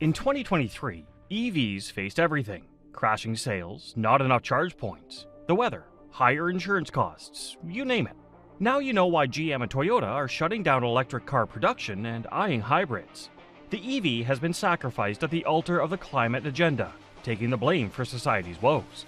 In 2023, EVs faced everything crashing sales, not enough charge points, the weather, higher insurance costs, you name it. Now you know why GM and Toyota are shutting down electric car production and eyeing hybrids. The EV has been sacrificed at the altar of the climate agenda, taking the blame for society's woes.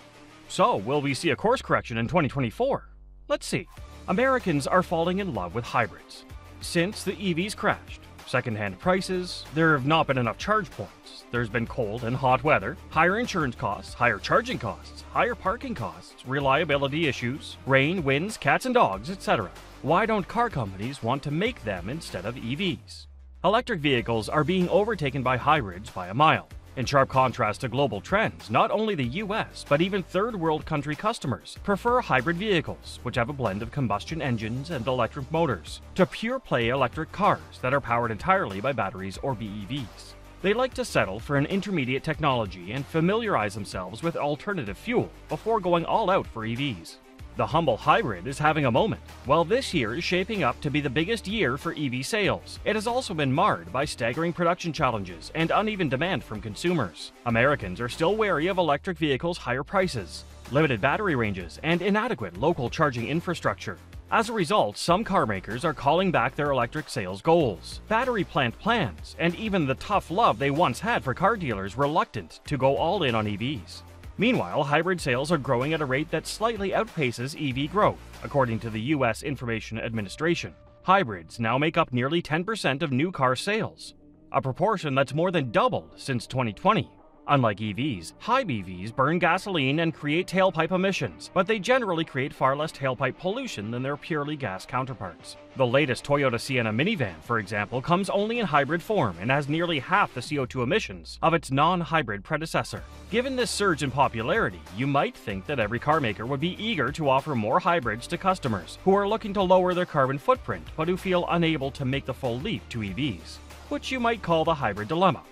So, will we see a course correction in 2024? Let's see. Americans are falling in love with hybrids. Since the EVs crashed, secondhand prices, there have not been enough charge points, there's been cold and hot weather, higher insurance costs, higher charging costs, higher parking costs, reliability issues, rain, winds, cats and dogs, etc. Why don't car companies want to make them instead of EVs? Electric vehicles are being overtaken by hybrids by a mile. In sharp contrast to global trends, not only the US, but even third world country customers prefer hybrid vehicles, which have a blend of combustion engines and electric motors, to pure play electric cars that are powered entirely by batteries or BEVs. They like to settle for an intermediate technology and familiarize themselves with alternative fuel before going all out for EVs. The humble hybrid is having a moment. While this year is shaping up to be the biggest year for EV sales, it has also been marred by staggering production challenges and uneven demand from consumers. Americans are still wary of electric vehicles' higher prices, limited battery ranges, and inadequate local charging infrastructure. As a result, some car makers are calling back their electric sales goals, battery plant plans, and even the tough love they once had for car dealers reluctant to go all in on EVs. Meanwhile, hybrid sales are growing at a rate that slightly outpaces EV growth, according to the U.S. Information Administration. Hybrids now make up nearly 10% of new car sales, a proportion that's more than doubled since 2020. Unlike EVs, hybrid EVs burn gasoline and create tailpipe emissions, but they generally create far less tailpipe pollution than their purely gas counterparts. The latest Toyota Sienna minivan, for example, comes only in hybrid form and has nearly half the CO2 emissions of its non-hybrid predecessor. Given this surge in popularity, you might think that every carmaker would be eager to offer more hybrids to customers who are looking to lower their carbon footprint but who feel unable to make the full leap to EVs, which you might call the hybrid dilemma.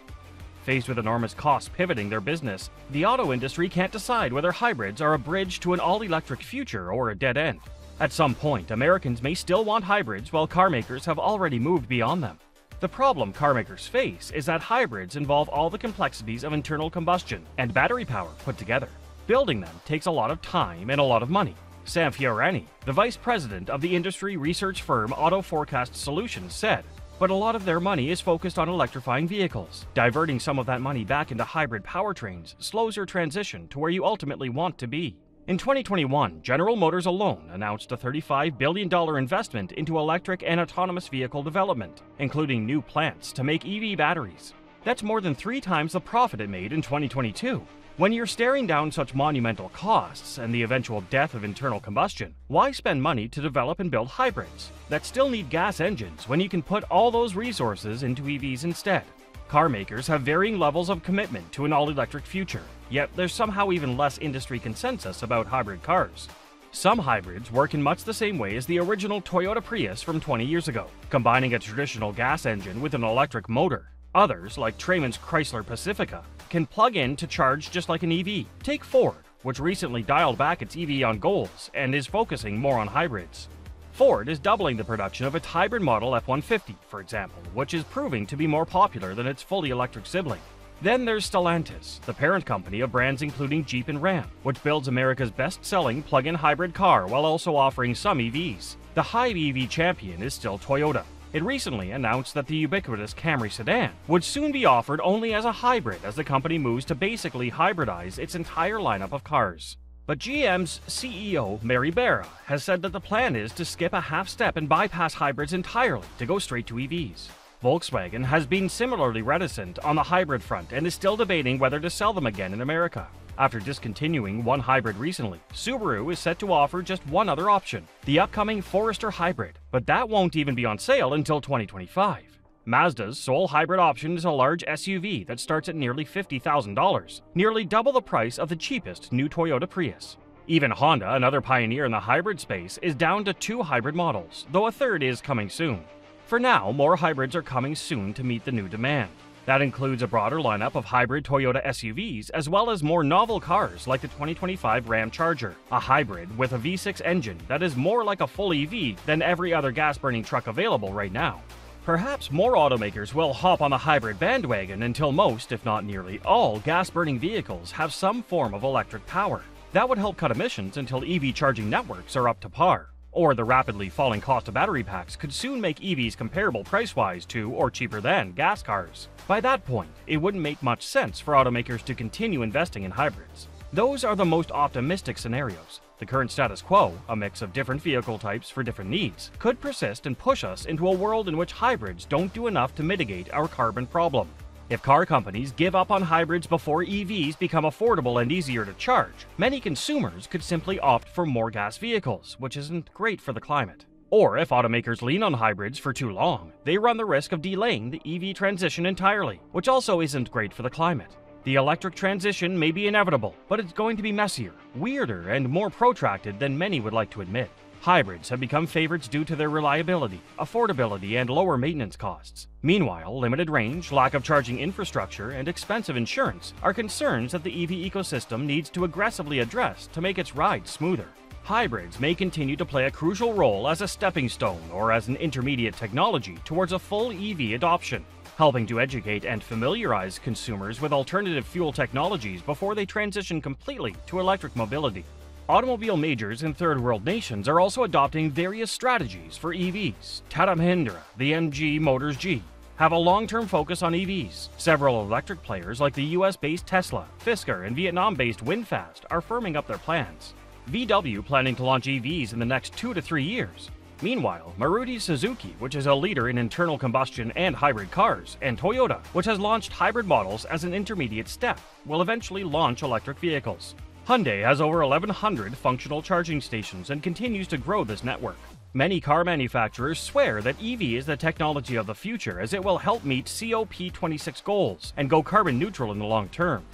Faced with enormous costs pivoting their business, the auto industry can't decide whether hybrids are a bridge to an all electric future or a dead end. At some point, Americans may still want hybrids while carmakers have already moved beyond them. The problem carmakers face is that hybrids involve all the complexities of internal combustion and battery power put together. Building them takes a lot of time and a lot of money. Sam Fiorani, the vice president of the industry research firm Auto Forecast Solutions, said but a lot of their money is focused on electrifying vehicles. Diverting some of that money back into hybrid powertrains slows your transition to where you ultimately want to be. In 2021, General Motors alone announced a $35 billion investment into electric and autonomous vehicle development, including new plants to make EV batteries. That's more than three times the profit it made in 2022. When you're staring down such monumental costs and the eventual death of internal combustion, why spend money to develop and build hybrids that still need gas engines when you can put all those resources into EVs instead? Car makers have varying levels of commitment to an all electric future, yet there's somehow even less industry consensus about hybrid cars. Some hybrids work in much the same way as the original Toyota Prius from 20 years ago, combining a traditional gas engine with an electric motor. Others, like Tramon's Chrysler Pacifica, can plug in to charge just like an EV. Take Ford, which recently dialed back its EV on goals and is focusing more on hybrids. Ford is doubling the production of its hybrid model F 150, for example, which is proving to be more popular than its fully electric sibling. Then there's Stellantis, the parent company of brands including Jeep and Ram, which builds America's best selling plug in hybrid car while also offering some EVs. The high EV champion is still Toyota, it recently announced that the ubiquitous Camry sedan would soon be offered only as a hybrid as the company moves to basically hybridize its entire lineup of cars. But GM's CEO, Mary Barra, has said that the plan is to skip a half step and bypass hybrids entirely to go straight to EVs. Volkswagen has been similarly reticent on the hybrid front and is still debating whether to sell them again in America. After discontinuing one hybrid recently, Subaru is set to offer just one other option, the upcoming Forester Hybrid, but that won't even be on sale until 2025. Mazda's sole hybrid option is a large SUV that starts at nearly $50,000, nearly double the price of the cheapest new Toyota Prius. Even Honda, another pioneer in the hybrid space, is down to two hybrid models, though a third is coming soon. For now, more hybrids are coming soon to meet the new demand. That includes a broader lineup of hybrid Toyota SUVs, as well as more novel cars like the 2025 Ramcharger, a hybrid with a V6 engine that is more like a full EV than every other gas burning truck available right now. Perhaps more automakers will hop on the hybrid bandwagon until most, if not nearly all, gas burning vehicles have some form of electric power. That would help cut emissions until EV charging networks are up to par. Or the rapidly falling cost of battery packs could soon make EVs comparable price wise to or cheaper than gas cars. By that point, it wouldn't make much sense for automakers to continue investing in hybrids. Those are the most optimistic scenarios. The current status quo, a mix of different vehicle types for different needs, could persist and push us into a world in which hybrids don't do enough to mitigate our carbon problem. If car companies give up on hybrids before EVs become affordable and easier to charge, many consumers could simply opt for more gas vehicles, which isn't great for the climate. Or if automakers lean on hybrids for too long, they run the risk of delaying the EV transition entirely, which also isn't great for the climate. The electric transition may be inevitable, but it's going to be messier, weirder, and more protracted than many would like to admit. Hybrids have become favorites due to their reliability, affordability, and lower maintenance costs. Meanwhile, limited range, lack of charging infrastructure, and expensive insurance are concerns that the EV ecosystem needs to aggressively address to make its ride smoother. Hybrids may continue to play a crucial role as a stepping stone or as an intermediate technology towards a full EV adoption, helping to educate and familiarize consumers with alternative fuel technologies before they transition completely to electric mobility. Automobile majors in third world nations are also adopting various strategies for EVs. Tata Mahindra, the MG Motors G, have a long term focus on EVs. Several electric players like the US based Tesla, Fisker, and Vietnam based VinFast are firming up their plans. VW planning to launch EVs in the next two to three years. Meanwhile, Maruti Suzuki, which is a leader in internal combustion and hybrid cars, and Toyota, which has launched hybrid models as an intermediate step, will eventually launch electric vehicles. Hyundai has over 1,100 functional charging stations and continues to grow this network. Many car manufacturers swear that EV is the technology of the future as it will help meet COP26 goals and go carbon neutral in the long term.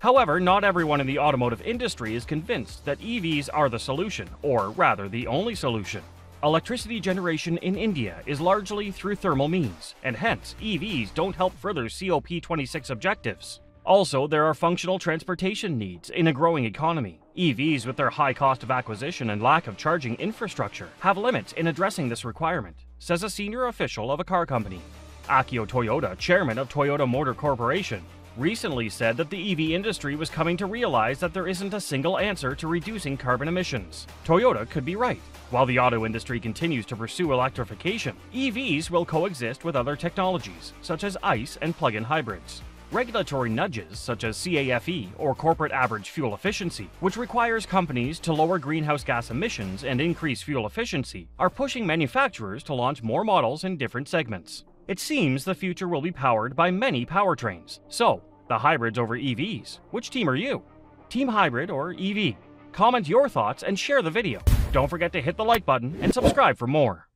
However, not everyone in the automotive industry is convinced that EVs are the solution, or rather the only solution. Electricity generation in India is largely through thermal means, and hence EVs don't help further COP26 objectives. Also, there are functional transportation needs in a growing economy. EVs, with their high cost of acquisition and lack of charging infrastructure, have limits in addressing this requirement, says a senior official of a car company. Akio Toyoda, chairman of Toyota Motor Corporation, recently said that the EV industry was coming to realize that there isn't a single answer to reducing carbon emissions. Toyota could be right. While the auto industry continues to pursue electrification, EVs will coexist with other technologies, such as ICE and plug in hybrids. Regulatory nudges, such as CAFE or corporate average fuel efficiency, which requires companies to lower greenhouse gas emissions and increase fuel efficiency, are pushing manufacturers to launch more models in different segments. It seems the future will be powered by many powertrains. So, the hybrids over EVs. Which team are you? Team Hybrid or EV? Comment your thoughts and share the video. Don't forget to hit the like button and subscribe for more.